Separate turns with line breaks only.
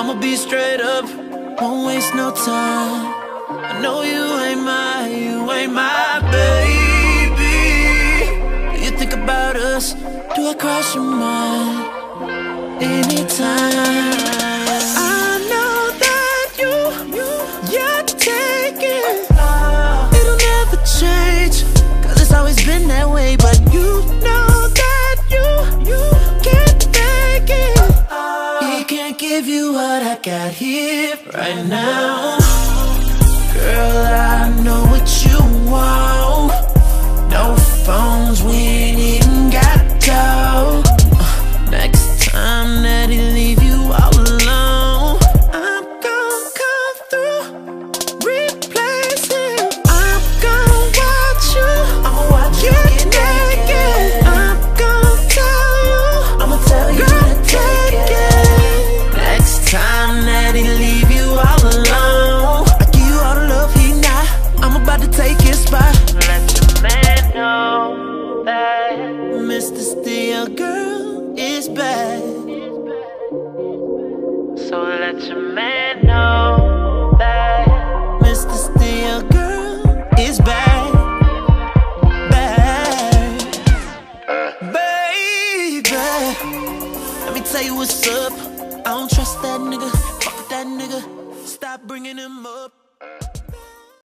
I'ma be straight up, won't waste no time. I know you ain't my, you ain't my baby. Do you think about us, do I cross your mind anytime? Give you what I got here right now. Mr. Steal Girl is back. So let your man know that Mr. Steal Girl is back. Back. Baby. Let me tell you what's up. I don't trust that nigga. Fuck that nigga. Stop bringing him up.